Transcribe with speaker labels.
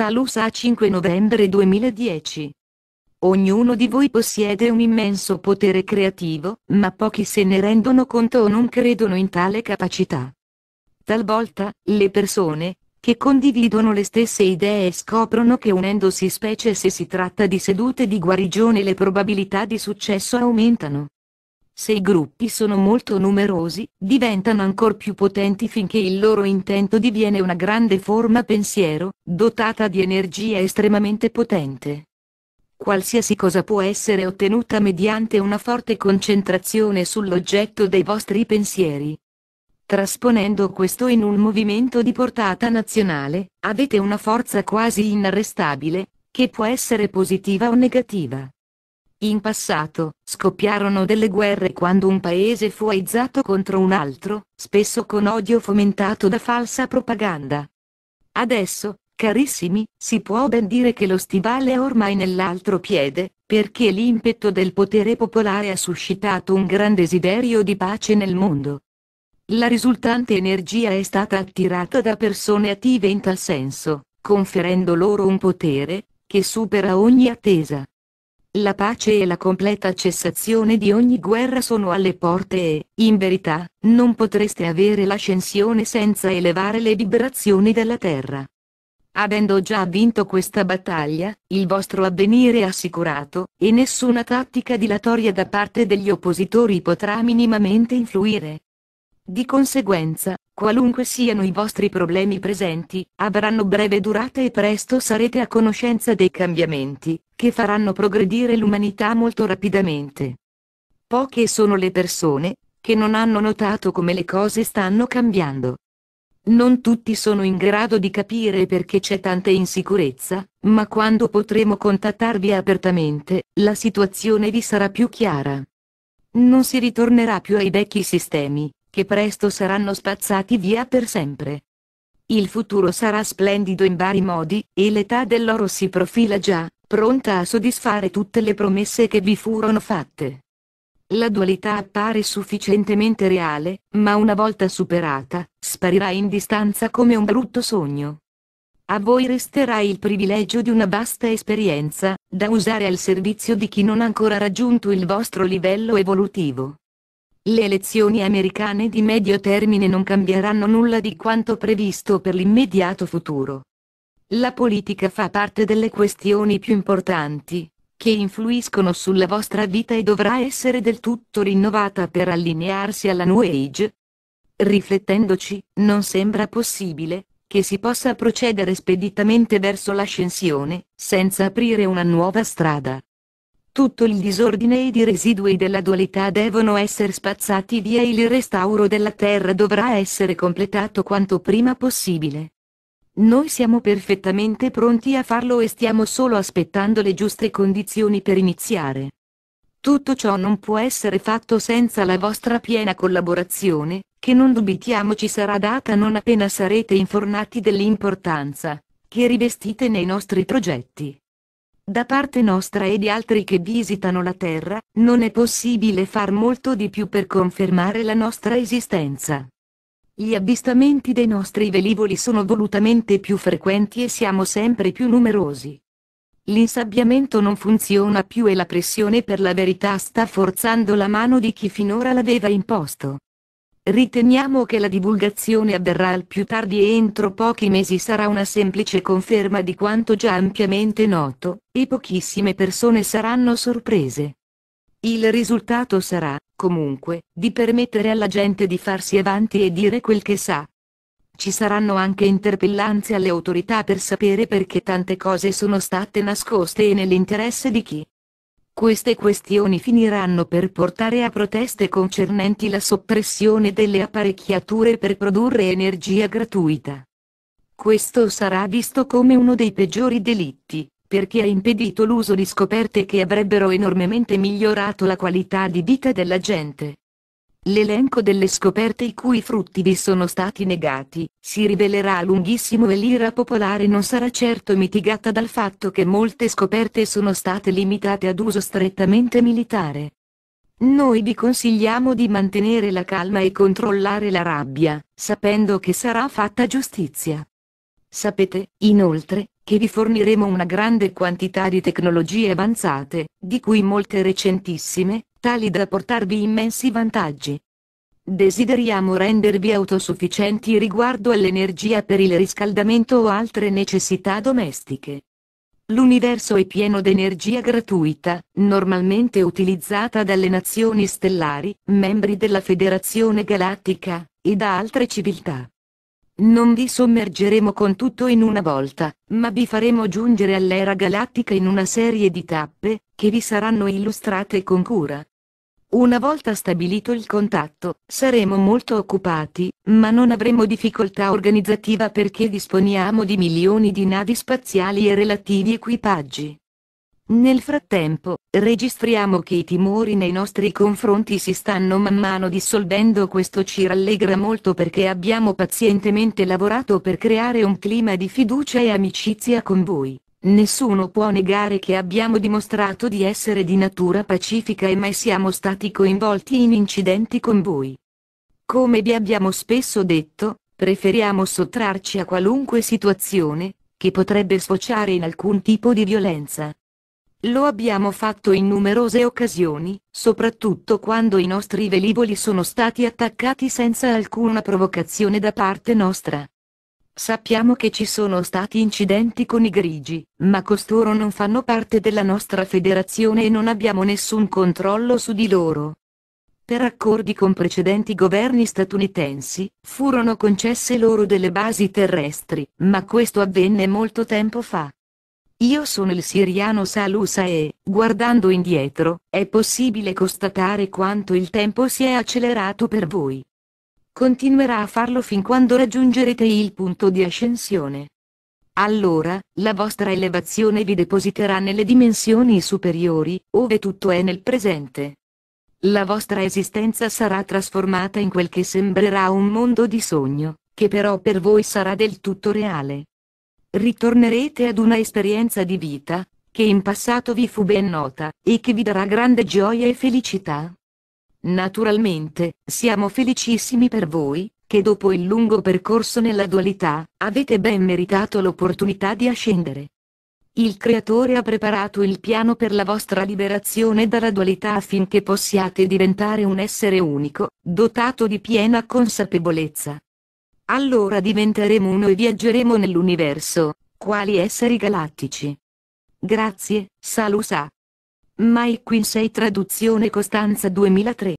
Speaker 1: Salusa 5 novembre 2010 Ognuno di voi possiede un immenso potere creativo, ma pochi se ne rendono conto o non credono in tale capacità. Talvolta, le persone, che condividono le stesse idee scoprono che unendosi specie se si tratta di sedute di guarigione le probabilità di successo aumentano. Se i gruppi sono molto numerosi, diventano ancora più potenti finché il loro intento diviene una grande forma pensiero, dotata di energia estremamente potente. Qualsiasi cosa può essere ottenuta mediante una forte concentrazione sull'oggetto dei vostri pensieri. Trasponendo questo in un movimento di portata nazionale, avete una forza quasi inarrestabile, che può essere positiva o negativa. In passato, scoppiarono delle guerre quando un paese fu aizzato contro un altro, spesso con odio fomentato da falsa propaganda. Adesso, carissimi, si può ben dire che lo stivale è ormai nell'altro piede, perché l'impeto del potere popolare ha suscitato un gran desiderio di pace nel mondo. La risultante energia è stata attirata da persone attive in tal senso, conferendo loro un potere, che supera ogni attesa. La pace e la completa cessazione di ogni guerra sono alle porte e, in verità, non potreste avere l'ascensione senza elevare le vibrazioni della terra. Avendo già vinto questa battaglia, il vostro avvenire è assicurato, e nessuna tattica dilatoria da parte degli oppositori potrà minimamente influire. Di conseguenza, qualunque siano i vostri problemi presenti, avranno breve durata e presto sarete a conoscenza dei cambiamenti, che faranno progredire l'umanità molto rapidamente. Poche sono le persone, che non hanno notato come le cose stanno cambiando. Non tutti sono in grado di capire perché c'è tanta insicurezza, ma quando potremo contattarvi apertamente, la situazione vi sarà più chiara. Non si ritornerà più ai vecchi sistemi, che presto saranno spazzati via per sempre. Il futuro sarà splendido in vari modi, e l'età dell'oro si profila già, pronta a soddisfare tutte le promesse che vi furono fatte. La dualità appare sufficientemente reale, ma una volta superata, sparirà in distanza come un brutto sogno. A voi resterà il privilegio di una vasta esperienza, da usare al servizio di chi non ha ancora raggiunto il vostro livello evolutivo. Le elezioni americane di medio termine non cambieranno nulla di quanto previsto per l'immediato futuro. La politica fa parte delle questioni più importanti, che influiscono sulla vostra vita e dovrà essere del tutto rinnovata per allinearsi alla New Age. Riflettendoci, non sembra possibile, che si possa procedere speditamente verso l'ascensione, senza aprire una nuova strada. Tutto il disordine ed i residui della dualità devono essere spazzati via e il restauro della terra dovrà essere completato quanto prima possibile. Noi siamo perfettamente pronti a farlo e stiamo solo aspettando le giuste condizioni per iniziare. Tutto ciò non può essere fatto senza la vostra piena collaborazione, che non dubitiamo ci sarà data non appena sarete infornati dell'importanza che rivestite nei nostri progetti. Da parte nostra e di altri che visitano la Terra, non è possibile far molto di più per confermare la nostra esistenza. Gli avvistamenti dei nostri velivoli sono volutamente più frequenti e siamo sempre più numerosi. L'insabbiamento non funziona più e la pressione per la verità sta forzando la mano di chi finora l'aveva imposto. Riteniamo che la divulgazione avverrà al più tardi e entro pochi mesi sarà una semplice conferma di quanto già ampiamente noto, e pochissime persone saranno sorprese. Il risultato sarà, comunque, di permettere alla gente di farsi avanti e dire quel che sa. Ci saranno anche interpellanze alle autorità per sapere perché tante cose sono state nascoste e nell'interesse di chi. Queste questioni finiranno per portare a proteste concernenti la soppressione delle apparecchiature per produrre energia gratuita. Questo sarà visto come uno dei peggiori delitti, perché ha impedito l'uso di scoperte che avrebbero enormemente migliorato la qualità di vita della gente. L'elenco delle scoperte i cui frutti vi sono stati negati, si rivelerà lunghissimo e l'ira popolare non sarà certo mitigata dal fatto che molte scoperte sono state limitate ad uso strettamente militare. Noi vi consigliamo di mantenere la calma e controllare la rabbia, sapendo che sarà fatta giustizia. Sapete, inoltre, che vi forniremo una grande quantità di tecnologie avanzate, di cui molte recentissime, tali da portarvi immensi vantaggi. Desideriamo rendervi autosufficienti riguardo all'energia per il riscaldamento o altre necessità domestiche. L'universo è pieno d'energia gratuita, normalmente utilizzata dalle nazioni stellari, membri della Federazione Galattica, e da altre civiltà. Non vi sommergeremo con tutto in una volta, ma vi faremo giungere all'era galattica in una serie di tappe, che vi saranno illustrate con cura. Una volta stabilito il contatto, saremo molto occupati, ma non avremo difficoltà organizzativa perché disponiamo di milioni di navi spaziali e relativi equipaggi. Nel frattempo, registriamo che i timori nei nostri confronti si stanno man mano dissolvendo questo ci rallegra molto perché abbiamo pazientemente lavorato per creare un clima di fiducia e amicizia con voi. Nessuno può negare che abbiamo dimostrato di essere di natura pacifica e mai siamo stati coinvolti in incidenti con voi. Come vi abbiamo spesso detto, preferiamo sottrarci a qualunque situazione, che potrebbe sfociare in alcun tipo di violenza. Lo abbiamo fatto in numerose occasioni, soprattutto quando i nostri velivoli sono stati attaccati senza alcuna provocazione da parte nostra. Sappiamo che ci sono stati incidenti con i grigi, ma costoro non fanno parte della nostra federazione e non abbiamo nessun controllo su di loro. Per accordi con precedenti governi statunitensi, furono concesse loro delle basi terrestri, ma questo avvenne molto tempo fa. Io sono il siriano Salusa e, guardando indietro, è possibile constatare quanto il tempo si è accelerato per voi. Continuerà a farlo fin quando raggiungerete il punto di ascensione. Allora, la vostra elevazione vi depositerà nelle dimensioni superiori, ove tutto è nel presente. La vostra esistenza sarà trasformata in quel che sembrerà un mondo di sogno, che però per voi sarà del tutto reale ritornerete ad una esperienza di vita, che in passato vi fu ben nota, e che vi darà grande gioia e felicità. Naturalmente, siamo felicissimi per voi, che dopo il lungo percorso nella dualità, avete ben meritato l'opportunità di ascendere. Il Creatore ha preparato il piano per la vostra liberazione dalla dualità affinché possiate diventare un essere unico, dotato di piena consapevolezza. Allora diventeremo uno e viaggeremo nell'universo, quali esseri galattici. Grazie, Salusa. Mike Quinsey Traduzione Costanza 2003